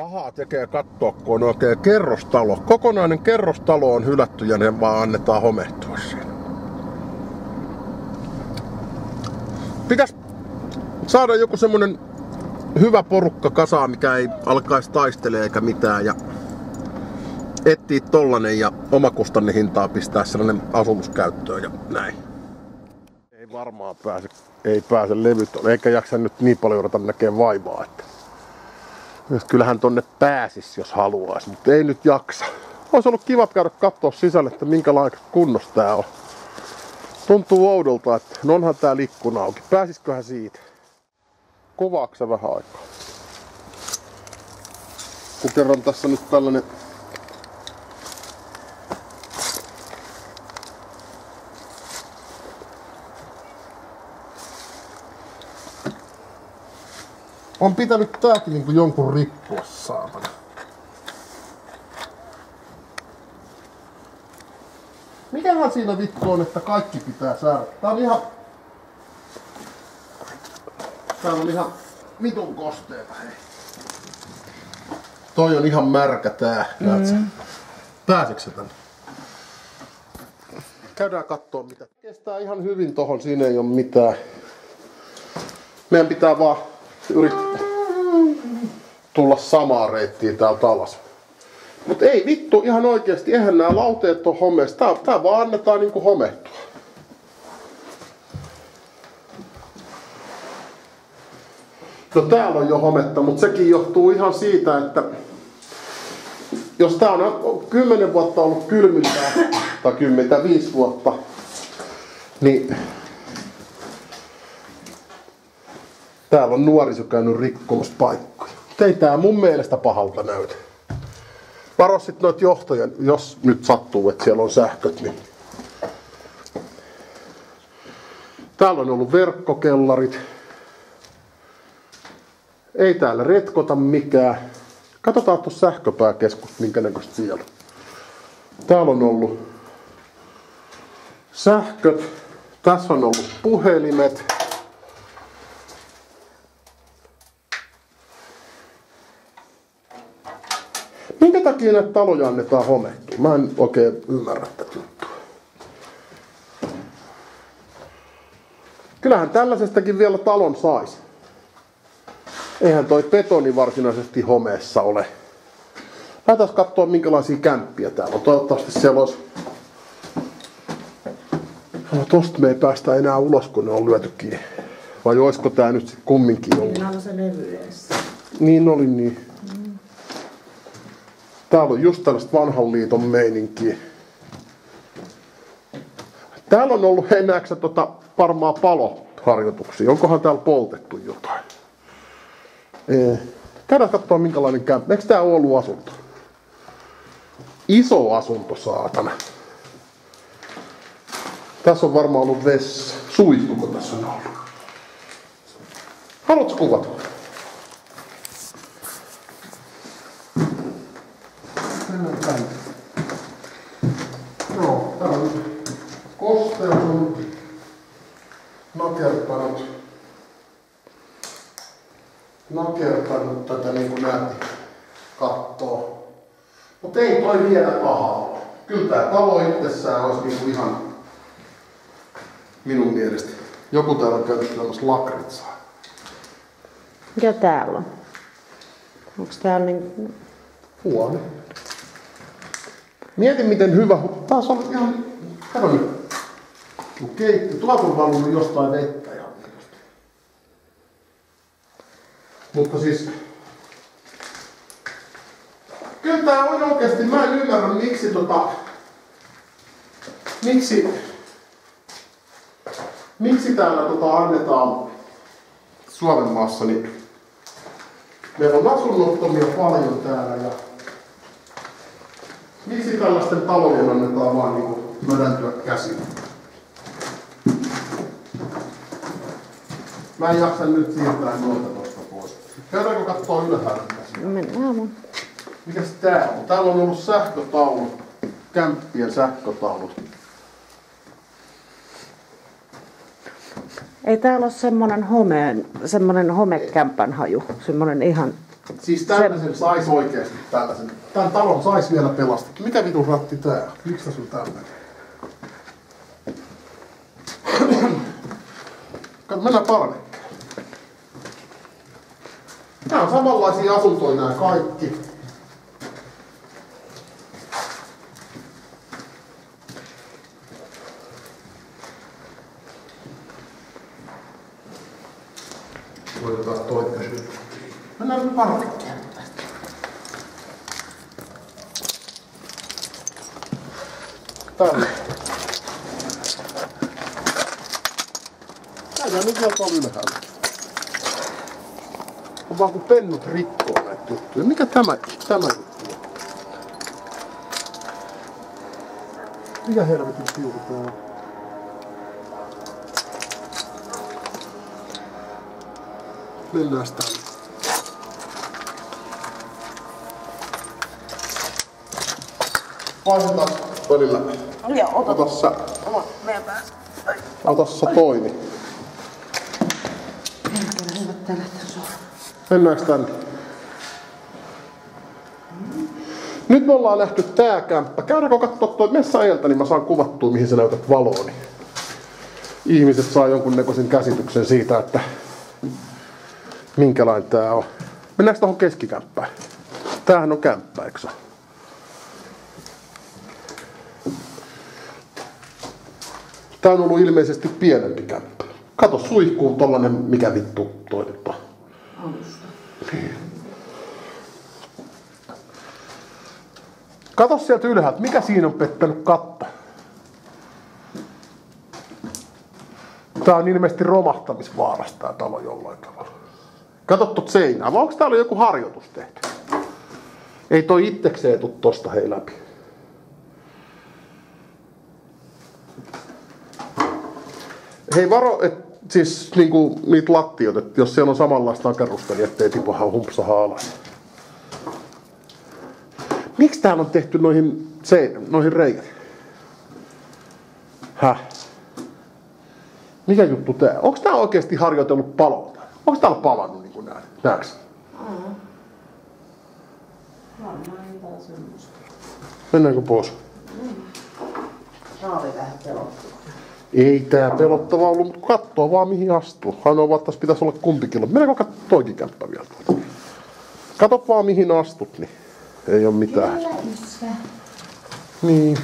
Pahaa tekee katsoa, kun on oikein kerrostalo. Kokonainen kerrostalo on hylätty ja ne vaan annetaan homehtua siinä. Pitäis saada joku semmonen hyvä porukka kasaan, mikä ei alkaisi taistele eikä mitään. Ja etsiä tollanen ja omakustanne hintaa pistää sellainen asumuskäyttöön ja näin. Ei varmaan pääse, ei pääse levyt, eikä jaksa nyt niin paljon ruveta näkemään vaivaa. Että kyllähän tonne pääsis, jos haluaisi, mutta ei nyt jaksa. Olisi ollut kiva käydä katsoa sisälle, että minkälainen kunnossa tää on. Tuntuu oudolta, että onhan tää likkuna auki. Pääsisköhän siitä? Kovaaksa vähän aikaa? Kun kerran tässä nyt tällainen on pitänyt tääkin niinku jonkun rippua saatana. Mikähän siinä vittu on, että kaikki pitää saada? Tää on ihan... Tää on ihan vitun kosteeta, hei. Toi on ihan märkä tää, mm. Se tänne? Käydään kattoo mitä. Kestää ihan hyvin tohon, siinä ei oo mitään. Meidän pitää vaan yrittää tulla samaa reittiä täältä alas. Mutta ei vittu, ihan oikeasti, eihän nämä lauteet ole homeessa. Tää, tää vaan annetaan niinku homehtua. No täällä on jo hometta, mutta sekin johtuu ihan siitä, että jos tää on 10 vuotta ollut kylmiltään, tai 10 5 vuotta, niin täällä on nuoriso käynyt rikkomassa paikkoja. Ei tää mun mielestä pahalta näytä. Varo sit noit johtoja, jos nyt sattuu, että siellä on sähköt, niin Täällä on ollut verkkokellarit. Ei täällä retkota mikään. Katsotaan tuossa sähköpääkeskus, minkä näköistä siellä. Täällä on ollut sähköt. Tässä on ollut puhelimet. Minkä takia näitä taloja annetaan homehtua? Mä en oikein ymmärrä tätä juttua. Kyllähän tällaisestakin vielä talon saisi. Eihän toi betoni varsinaisesti homeessa ole. Lähdetään katsoa minkälaisia kämppiä täällä on. Toivottavasti siellä olisi... No tosta me ei päästä enää ulos, kun ne on lyöty kiinni. Vai olisiko tää nyt sit kumminkin ollut? Siinä on se levy edessä. Niin oli niin. Täällä on just tällaista vanhan liiton meininkiä. Täällä on ollut enääksä tota varmaan paloharjoituksia. Onkohan täällä poltettu jotain? Ee. Käydään katsoa minkälainen kämppä. Eikö tää ollut asunto? Iso asunto, saatana. Tässä on varmaan ollut vessa. Suihkuko tässä on ollut? Haluatko kuvata? Tänne. Joo, tää on kosteus on nakertanut, nakertanut tätä niin kuin näet kattoo. Mutta ei toi vielä paha ole. Kyllä tää talo itsessään olisi niin kuin ihan minun mielestä. Joku täällä on tämmöistä lakritsaa. Mikä täällä on? Onko täällä niin... Huone. Mieti miten hyvä. Taas on ihan... Kato nyt. Okei, tuolta on valunut jostain vettä ja Mutta siis... Kyllä tää on oikeesti, mä en ymmärrä miksi tota... Miksi... Miksi täällä tota annetaan Suomen maassa, niin meillä on asunnottomia paljon täällä ja miksi tällaisten talojen annetaan vaan niinku mödäntyä käsiin? Mä en jaksa nyt siirtää noita tosta pois. Käydäänkö kattoo ylhäällä? Mennään mun. Mikäs tää on? Täällä on ollut sähkötaulut. Kämppien sähkötaulut. Ei täällä ole semmonen home, semmonen homekämpän haju. Semmonen ihan Siis tällaisen sais oikeesti tällaisen. Tän talon sais vielä pelastettu. Mikä vitun ratti tää? Miksi tässä on tämmönen? Kato, mennään parvekkeen. Tää on samanlaisia asuntoja nämä kaikki. Tänne. Käydään nyt tuolla ylhäällä. On vaan kun pennut rikkoo näitä juttuja. Mikä tämä, tämä juttu on? Mikä helvetin piuru tää on? Mennään tänne. Vaihdetaan välillä. Joo, ota. Ota sä, meidän päässä. ota sä toimi. Perkele, hyvät tällät suoraan. Mennäänkö tänne? Nyt me ollaan nähty tää kämppä. Käydäänkö katsoa toi messa niin mä saan kuvattua, mihin sä näytät valoa. Niin ihmiset saa jonkunnäköisen käsityksen siitä, että minkälainen tää on. Mennäänkö tuohon keskikämppään? Tämähän on kämppä, eikö Tää on ollut ilmeisesti pienempi kämppä. Kato suihkuun tollanen, mikä vittu toi nyt on. Kato sieltä ylhäältä, mikä siinä on pettänyt katto? Tää on ilmeisesti romahtamisvaarasta tää talo jollain tavalla. Kato tuot seinää, vai onko täällä joku harjoitus tehty? Ei toi itsekseen tuu tosta hei läpi. Hei varo, et, siis niinku niitä lattiot, että jos siellä on samanlaista nakerrusta, niin ettei tipuha humpsaha alas. Miksi täällä on tehty noihin, se, noihin reikät? Häh? Mikä juttu tää? Onko tää oikeasti harjoitellut paloa? Onko täällä palannut niin kuin näin? Näeks? Varmaan jotain semmoista. Mennäänkö pois? Tää oli vähän pelottava. Ei tää pelottava ollut, mutta kattoo vaan mihin astuu. Ainoa vaan, että tässä pitäisi olla kumpikin. Mennäänkö katsoa toikin kämppä vielä tuolta? Kato vaan mihin astut, niin ei ole mitään. Niin.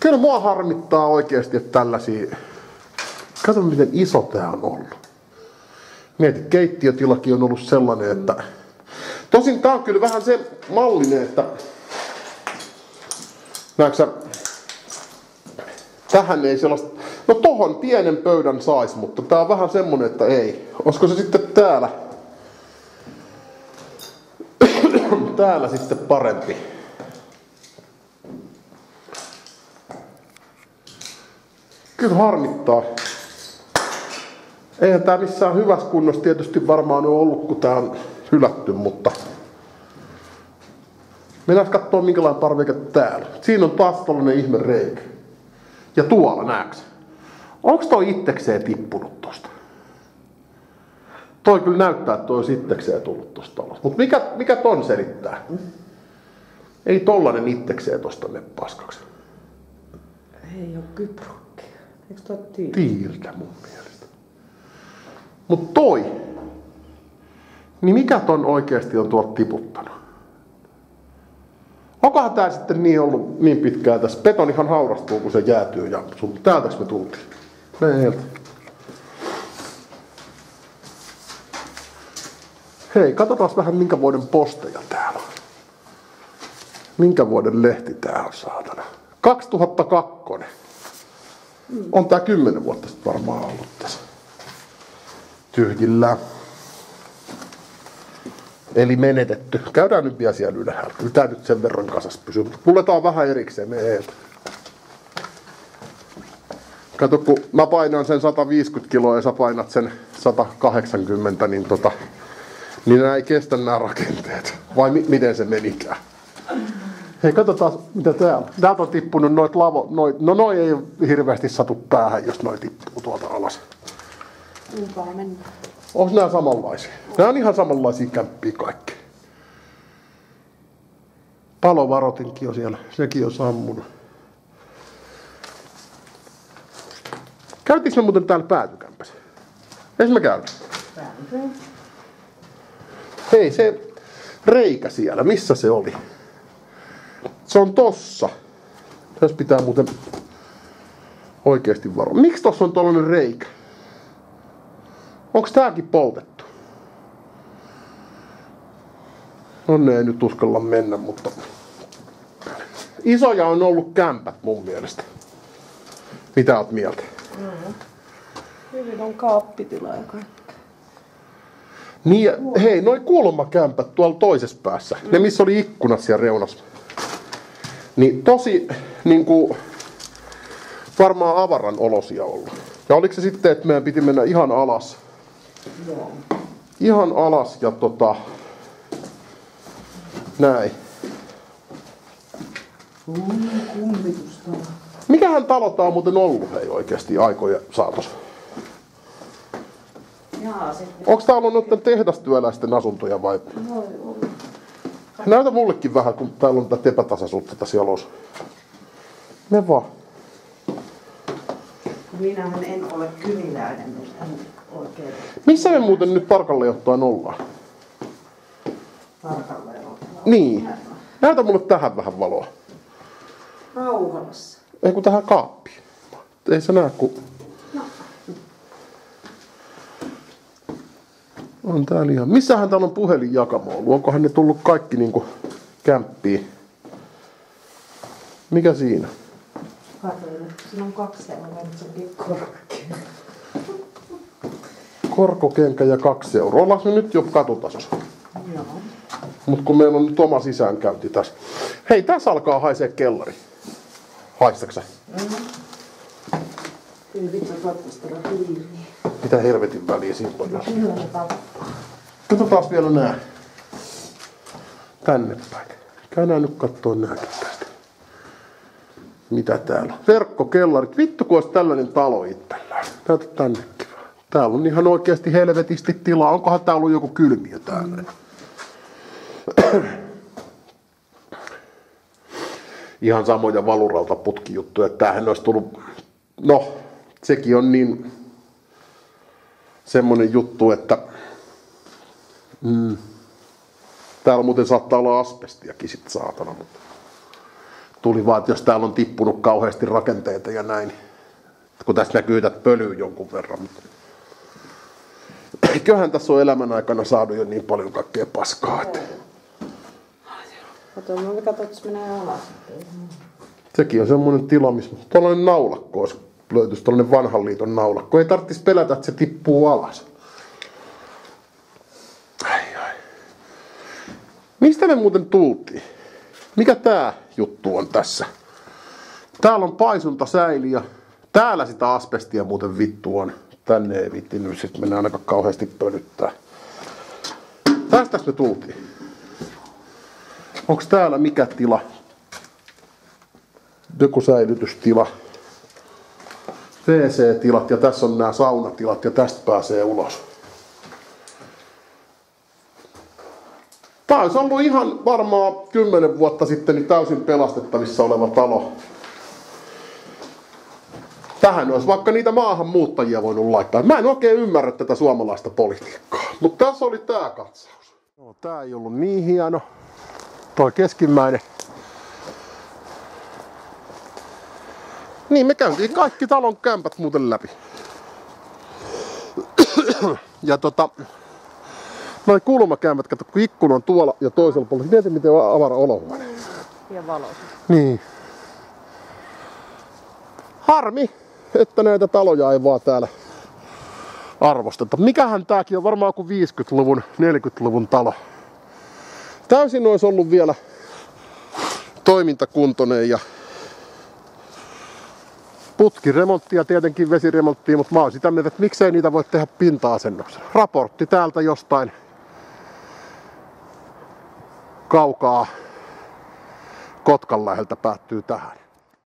Kyllä mua harmittaa oikeasti, että tällaisia... Kato miten iso tää on ollut. Mieti, keittiötilakin on ollut sellainen, että... Tosin tää on kyllä vähän se mallinen, että... Näetkö sä, Tähän ei sellaista... No tohon pienen pöydän sais, mutta tää on vähän semmonen, että ei. Olisiko se sitten täällä? täällä sitten parempi. Kyllä harmittaa. Eihän tää missään hyvässä kunnossa tietysti varmaan ole ollut, kun tää on hylätty, mutta... Mennään katsoa minkälainen parveke täällä. Siinä on taas tollanen ihme reikä. Ja tuolla, näetkö? Onko toi itsekseen tippunut tosta? Toi kyllä näyttää, että toi olisi itsekseen tullut tosta. Mutta mikä, mikä ton selittää? Ei tollanen itsekseen tosta mene paskaksi. Ei oo kyprokkia. Eikö toi tiedä? Tiiltä mun mielestä. Mut toi, niin mikä ton oikeasti on tuolta tiputtanut? Onkohan tää sitten niin ollut niin pitkään tässä? Betonihan haurastuu, kun se jäätyy ja sun täältäks me tultiin? Meiltä. Hei, katsotaan vähän minkä vuoden posteja täällä on. Minkä vuoden lehti tää on saatana? 2002. On tää 10 vuotta sitten varmaan ollut tässä. Tyhjillään. Eli menetetty. Käydään nyt vielä siellä ylhäällä. Kyllä tää nyt sen verran kasas pysyy. Mutta vähän erikseen meiltä. Kato, kun mä painan sen 150 kiloa ja sä painat sen 180, niin tota, niin nämä ei kestä nämä rakenteet. Vai mi- miten se menikään? Hei, katsotaan mitä täällä. Täältä on tippunut noit lavo, noit, no noi ei hirveästi satu päähän, jos noi tippuu tuolta alas. Kuinka mennä? Onko nämä samanlaisia? Nämä on ihan samanlaisia kämppiä kaikki. Palovarotinkin on siellä, sekin on sammunut. Käytiinkö me muuten täällä päätykämpässä? Ees me käydä? Hei, se reikä siellä, missä se oli? Se on tossa. Tässä pitää muuten oikeasti varoa. Miksi tossa on tollanen reikä? Onks tääkin poltettu? Onne ei nyt uskalla mennä, mutta... Isoja on ollut kämpät mun mielestä. Mitä oot mieltä? Hyvin on kaappitila ja kaikki. Niin, ja hei, noi kulmakämpät tuolla toisessa päässä, ne missä oli ikkunat siellä reunassa. Niin tosi, niinku, varmaan avaran olosia ollut. Ja oliko se sitten, että meidän piti mennä ihan alas? Joo. Ihan alas ja tota, näin. Kummitusta. Mikähän talo tää on muuten ollut hei oikeasti aikojen saatossa? Jaa. Onko tää ollut noiden tehdastyöläisten asuntoja vai? Voi olla. Näytä mullekin vähän, kun täällä on tätä epätasaisuutta tässä jalossa. Me vaan. Minähän en ole kyliläinen, mutta oikein Missä me muuten nyt tarkalleen ottaen ollaan? tarkalleen. Niin. Näytä mulle tähän vähän valoa. Rauhalassa. Ei kun tähän kaappiin. Ei se näe kun... No. On täällä ihan... Missähän täällä on puhelinjakamo ollut? Onkohan ne tullut kaikki niinku kämppiin? Mikä siinä? Katsoin, että siinä on kaksi euroa, mutta se. Korkokenkä ja kaksi euroa. Ollaanko me nyt jo katutasossa? Joo. Mutta kun meillä on nyt oma sisäänkäynti tässä. Hei, tässä alkaa haisee kellari. Haistaksä? Kyllä vittu toivottavasti on hiiriä. Mitä helvetin väliä on? jos- Kyllä. Katsotaan vielä nää. Tänne päin. Käydään nyt kattoo nääkin tästä. Mitä täällä on? Verkkokellarit. Vittu kun olisi tällainen talo itsellään. Näytä tännekin vähän. Täällä on ihan oikeasti helvetisti tilaa. Onkohan tää ollut joku kylmiö täällä? Ihan samoja valuralta putkijuttuja. Tämähän olisi tullut... No, sekin on niin semmonen juttu, että Täällä muuten saattaa olla asbestiakin sit saatana, mutta tuli vaan, että jos täällä on tippunut kauheasti rakenteita ja näin, kun tässä näkyy tätä pölyä jonkun verran, mutta eiköhän tässä ole elämän aikana saanut jo niin paljon kaikkea paskaa, että Kato, mä katsoin, että menee alas. sekin on semmoinen tila, missä tuollainen naulakko olisi, löytyisi tuollainen vanhan liiton naulakko. Ei tarvitsisi pelätä, että se tippuu alas. Ai, ai. Mistä me muuten tultiin? Mikä tää juttu on tässä? Täällä on paisunta säiliö. Täällä sitä asbestia muuten vittu on. Tänne ei vittinyt sit mennä ainakaan kauheasti pölyttää. Tästä me tultiin. Onks täällä mikä tila? Joku säilytystila. WC-tilat ja tässä on nämä saunatilat ja tästä pääsee ulos. Tämä olisi ollut ihan varmaan kymmenen vuotta sitten niin täysin pelastettavissa oleva talo. Tähän olisi vaikka niitä maahanmuuttajia voinut laittaa. Mä en oikein ymmärrä tätä suomalaista politiikkaa. Mutta tässä oli tää katsaus. No, tää ei ollut niin hieno. Toi keskimmäinen. Niin, me käytiin kaikki talon kämpät muuten läpi. ja tota, Noi kulmakämpät, kato kun ikkuna on tuolla ja toisella puolella. Mieti miten on avara olohuone. Ja valossa. Niin. Harmi, että näitä taloja ei vaan täällä arvosteta. Mikähän tääkin on varmaan kuin 50-luvun, 40-luvun talo. Täysin olisi ollut vielä toimintakuntoinen ja putkiremonttia, tietenkin vesiremonttia, mutta mä oon sitä mieltä, että miksei niitä voi tehdä pinta-asennuksena. Raportti täältä jostain kaukaa Kotkan läheltä päättyy tähän.